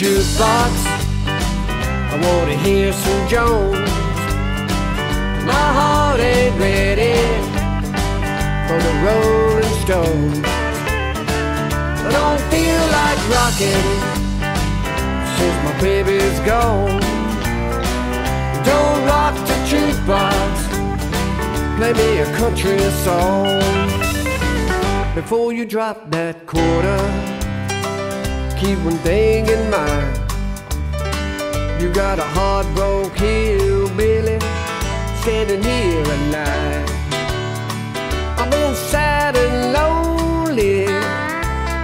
jukebox. I wanna hear some Jones. My heart ain't ready for the Rolling Stones. I don't feel like rocking since my baby's gone. Don't rock the jukebox. Play me a country song before you drop that quarter. Keep one thing in mind. You got a hard broke hillbilly standing here at night. I've been sad and lonely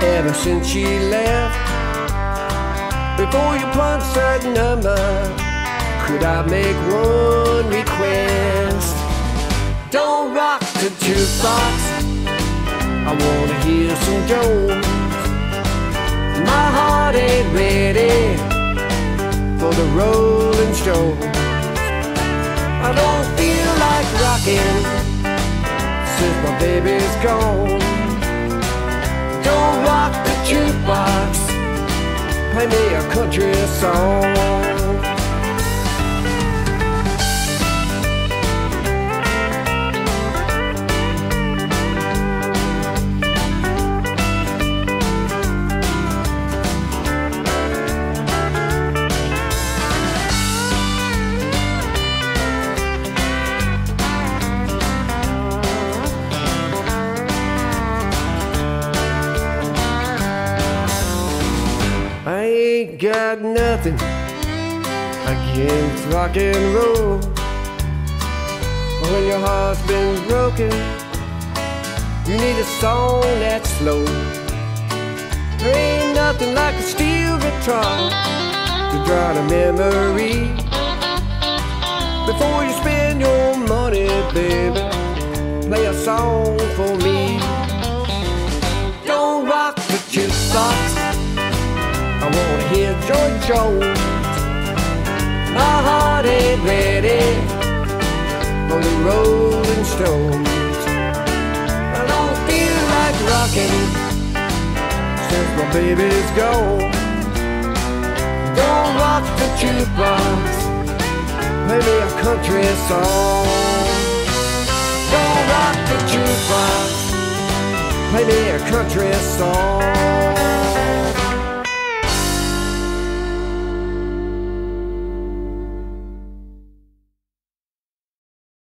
ever since she left. Before you punch that number, could I make one request? Don't rock the jukebox. I wanna hear some Jones. Ain't ready for the Rolling Stones. I don't feel like rocking since my baby's gone. Don't rock the jukebox, play me a country song. I ain't got nothing against rock and roll. When your heart's been broken, you need a song that's slow. There ain't nothing like a steel guitar to drown a memory. Before you spend your money, baby, play a song for me. Don't rock the jukebox. I hear George Jones. My heart ain't ready for the Rolling Stones. I don't feel like rocking since my baby's gone. Don't rock the jukebox, play me a country song. Don't rock the jukebox, play me a country song.